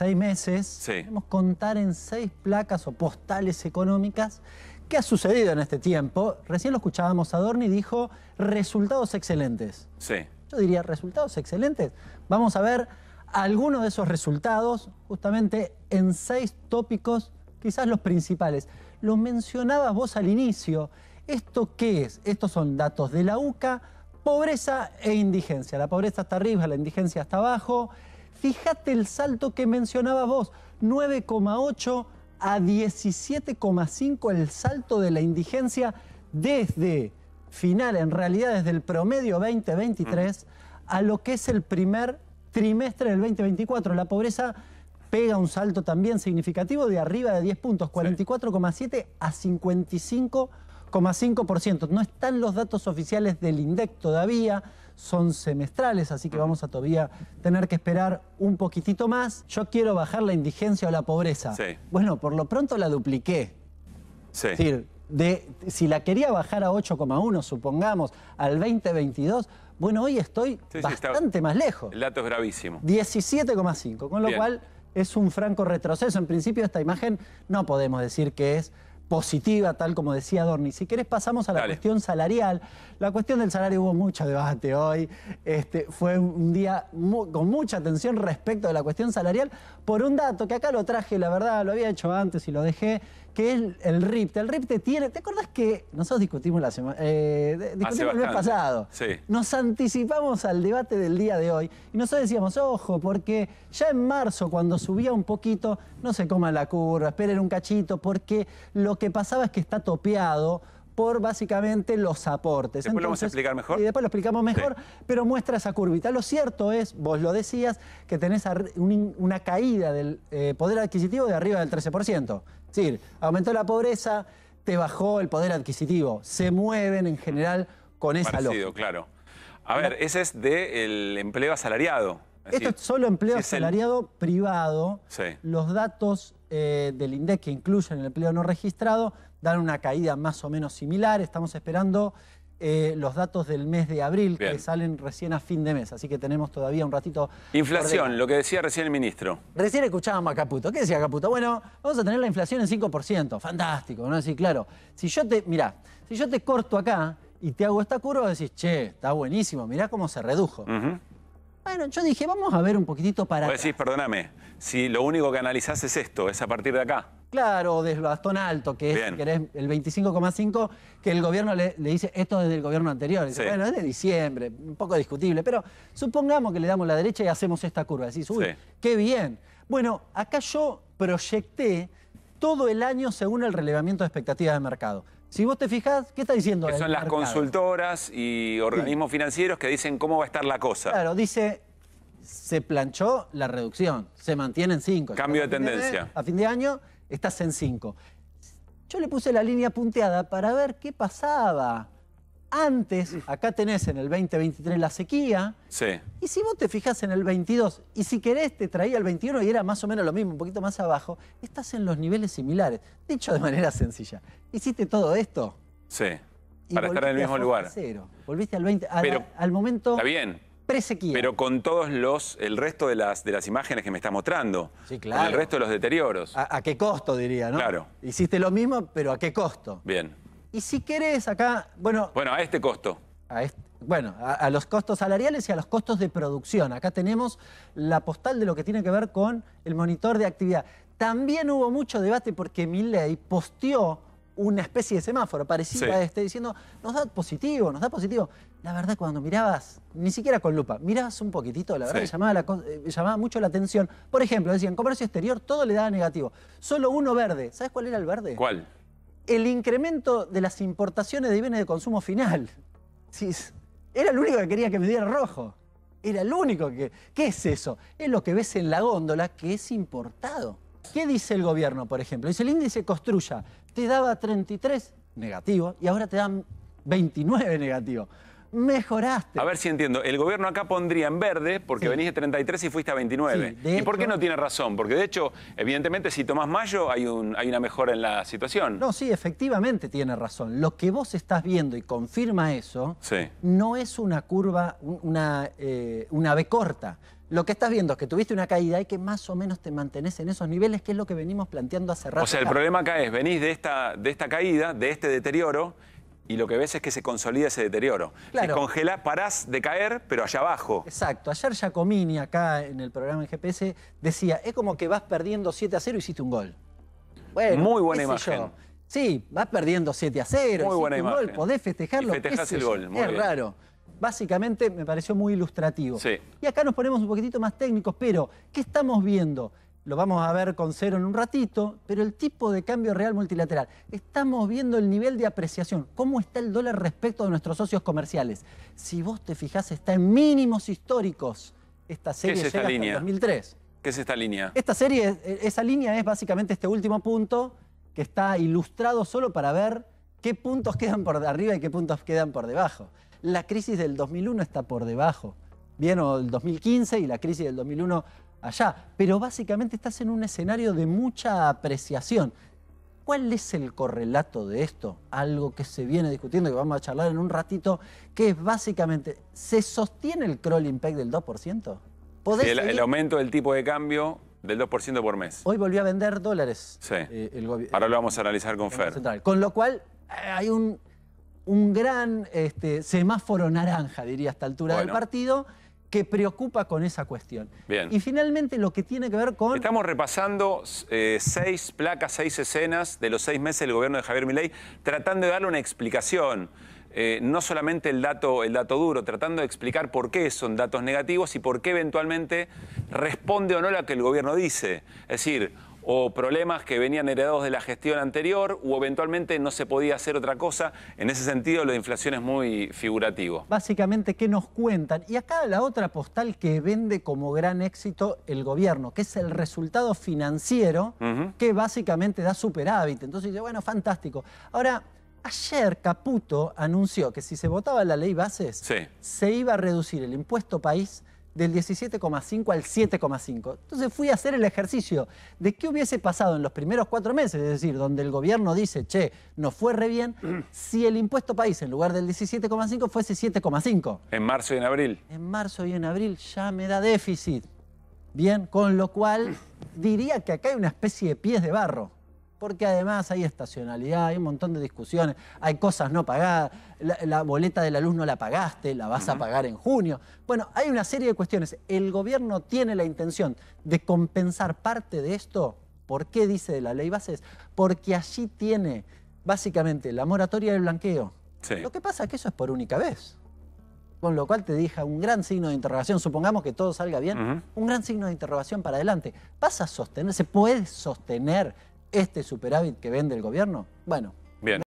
seis meses, Sí. podemos contar en seis placas o postales económicas qué ha sucedido en este tiempo. Recién lo escuchábamos a Dorni, dijo resultados excelentes. Sí. Yo diría resultados excelentes. Vamos a ver algunos de esos resultados justamente en seis tópicos, quizás los principales. Los mencionabas vos al inicio. ¿Esto qué es? Estos son datos de la UCA, pobreza e indigencia. La pobreza está arriba, la indigencia está abajo. Fíjate el salto que mencionabas vos, 9,8 a 17,5 el salto de la indigencia desde final, en realidad desde el promedio 2023 a lo que es el primer trimestre del 2024. La pobreza pega un salto también significativo de arriba de 10 puntos, 44,7 a 55,5%. No están los datos oficiales del INDEC todavía, son semestrales, así que vamos a todavía tener que esperar un poquitito más. Yo quiero bajar la indigencia o la pobreza. Sí. Bueno, por lo pronto la dupliqué. Sí. Es decir, de, si la quería bajar a 8,1, supongamos, al 2022, bueno, hoy estoy Sí, sí, está- bastante más lejos. El dato es gravísimo. 17,5, con lo Bien. cual es un franco retroceso. En principio, esta imagen no podemos decir que es positiva, tal como decía Dorni. Si querés, pasamos a la Dale. cuestión salarial. La cuestión del salario hubo mucho debate hoy. Este, fue un día con mucha atención respecto de la cuestión salarial por un dato que acá lo traje, la verdad, lo había hecho antes y lo dejé, que es el RIPTE. El RIPTE tiene, ¿te acuerdas que nosotros discutimos la semana, eh, discutimos el mes bastante. pasado? Sí. Nos anticipamos al debate del día de hoy y nosotros decíamos, ojo, porque ya en marzo, cuando subía un poquito, no se coma la curva, esperen un cachito, porque lo que pasaba es que está topeado por básicamente los aportes. Después lo vamos a explicar mejor. Y después lo explicamos mejor, pero muestra esa curvita. Lo cierto es, vos lo decías, que tenés una caída del eh, poder adquisitivo de arriba del 13%. Es decir, aumentó la pobreza, te bajó el poder adquisitivo. Se mueven en general con esa Parecido, lógica. claro. A ver, ese es del empleo asalariado. Es Esto decir, es solo empleo si es el- asalariado privado. Sí. Los datos eh, del INDEC que incluyen el empleo no registrado dan una caída más o menos similar. Estamos esperando eh, los datos del mes de abril que salen recién a fin de mes, así que tenemos todavía un ratito. Inflación, lo que decía recién el ministro. Recién escuchábamos a Caputo. ¿Qué decía Caputo? Bueno, vamos a tener la inflación en 5%. Fantástico, ¿no? Sí, claro. Si yo te, mirá, si yo te corto acá y te hago esta curva, decís, che, está buenísimo, mirá cómo se redujo. Ujú. Bueno, yo dije, vamos a ver un poquitito para Vos decís, perdóname, si lo único que analizás es esto, es a partir de acá. Claro, del bastón alto, que es si querés, el 25,5, que el gobierno le, le dice, esto es del gobierno anterior. Dice, Sí. Bueno, es de diciembre, un poco discutible, pero supongamos que le damos la derecha y hacemos esta curva. Decís, uy, Sí. qué bien. Bueno, acá yo proyecté todo el año según el relevamiento de expectativas de mercado. Si vos te fijás, ¿qué está diciendo Que son las mercado? consultoras y organismos financieros que dicen cómo va a estar la cosa. Claro, dice, se planchó la reducción, se mantiene en 5. Cambio de tendencia. A fin de año estás en 5. Yo le puse la línea punteada para ver qué pasaba. Antes, acá tenés en el 2023 la sequía, Sí. y si vos te fijas en el 22, y si querés te traía el 21 y era más o menos lo mismo, un poquito más abajo, estás en los niveles similares. Dicho de manera sencilla, hiciste todo esto Sí. Para estar en el mismo lugar. Cero. Volviste al 20, al, Pero- al momento Está bien. pre-sequía. Pero con todos los, el resto de las, de las imágenes que me está mostrando. Sí, Con claro. el resto de los deterioros. ¿A, a qué costo, diría, no? Claro. Hiciste lo mismo, pero ¿a qué costo? Bien. Y si querés acá, bueno, Bueno, a este costo. a, est- bueno, a, a los costos salariales y a los costos de producción. Acá tenemos la postal de lo que tiene que ver con el monitor de actividad. También hubo mucho debate porque Milley posteó una especie de semáforo parecido Sí. a este, diciendo, nos da positivo, nos da positivo. La verdad, cuando mirabas, ni siquiera con lupa, mirabas un poquitito, la verdad, Sí. llamaba, la eh, llamaba mucho la atención. Por ejemplo, decían, comercio exterior, todo le daba negativo. Solo uno verde. ¿Sabes cuál era el verde? ¿Cuál? El incremento de las importaciones de bienes de consumo final. Sí, era el único que quería que me diera rojo. Era el único que... ¿Qué es eso? Es lo que ves en la góndola que es importado. ¿Qué dice el gobierno, por ejemplo? Dice, el índice Construya te daba 33 negativo y ahora te dan 29 negativo. Mejoraste. A ver si entiendo. El gobierno acá pondría en verde porque Sí. venís de 33 y fuiste a 29. Sí, de ¿Y por qué no tiene razón? Porque de hecho, evidentemente, si tomás mayo hay, un, hay una mejora en la situación. No, sí, efectivamente tiene razón. Lo que vos estás viendo y confirma eso, Sí. no es una curva, un- una, eh, una B corta. Lo que estás viendo es que tuviste una caída y que más o menos te mantenés en esos niveles, que es lo que venimos planteando hace rato. O sea, el problema acá es, venís de esta, de esta caída, de este deterioro, y lo que ves es que se consolida ese deterioro. Claro. Se congela, parás de caer, pero allá abajo. Exacto. Ayer Giacomini, acá en el programa en GPS, decía, es como que vas perdiendo 7 a 0 y hiciste un gol. Bueno, Muy buena imagen. yo. Sí, vas perdiendo 7 a 0, Muy buena un imagen. gol, podés festejarlo. Y festejás el gol, muy es bien. raro. Básicamente me pareció muy ilustrativo. Sí. Y acá nos ponemos un poquitito más técnicos, pero ¿qué estamos viendo? Lo vamos a ver con cero en un ratito, pero el tipo de cambio real multilateral. Estamos viendo el nivel de apreciación, cómo está el dólar respecto de nuestros socios comerciales. Si vos te fijás, está en mínimos históricos. Esta serie es esta llega hasta línea? el 2003. ¿Qué es esta línea? Esta serie, eh, esa línea es básicamente este último punto que está ilustrado solo para ver qué puntos quedan por arriba y qué puntos quedan por debajo. La crisis del 2001 está por debajo, bien, o el 2015 y la crisis del 2001 allá, pero básicamente estás en un escenario de mucha apreciación. ¿Cuál es el correlato de esto? Algo que se viene discutiendo que vamos a charlar en un ratito, que es básicamente, ¿se sostiene el crawling peg del 2%? ¿Podés Sí, el, aumento del tipo de cambio del 2% por mes. Hoy volvió a vender dólares. Sí. eh, el Ahora lo vamos a analizar con Fer. Central. Con lo cual eh, hay un, un gran este, semáforo naranja, diría a esta altura del partido, que preocupa con esa cuestión. Bien. Y finalmente lo que tiene que ver con... Estamos repasando eh, seis placas, seis escenas de los seis meses del gobierno de Javier Milei, tratando de darle una explicación. Eh, no solamente el dato, el dato duro, tratando de explicar por qué son datos negativos y por qué eventualmente responde o no lo que el gobierno dice. Es decir, o problemas que venían heredados de la gestión anterior, o eventualmente no se podía hacer otra cosa. En ese sentido, lo de inflación es muy figurativo. Básicamente, ¿qué nos cuentan? Y acá la otra postal que vende como gran éxito el gobierno, que es el resultado financiero, que básicamente da superávit. Entonces dice, bueno, fantástico. Ahora, ayer Caputo anunció que si se votaba la ley bases, Sí. se iba a reducir el impuesto país del 17,5 al 7,5. Entonces fui a hacer el ejercicio de qué hubiese pasado en los primeros cuatro meses, es decir, donde el gobierno dice, che, nos fue re bien, si el impuesto país en lugar del 17,5 fuese 7,5. En marzo y en abril. En marzo y en abril ya me da déficit. Bien, con lo cual diría que acá hay una especie de pies de barro. Porque además hay estacionalidad, hay un montón de discusiones, hay cosas no pagadas, la, la boleta de la luz no la pagaste, la vas a pagar en junio. Bueno, hay una serie de cuestiones. El gobierno tiene la intención de compensar parte de esto. ¿Por qué dice de la ley bases? Porque allí tiene básicamente la moratoria del blanqueo. Sí. Lo que pasa es que eso es por única vez. Con lo cual te deja un gran signo de interrogación. Supongamos que todo salga bien, un gran signo de interrogación para adelante. ¿Vas a sostener, se puede sostener este superávit que vende el gobierno? Bueno, Bien.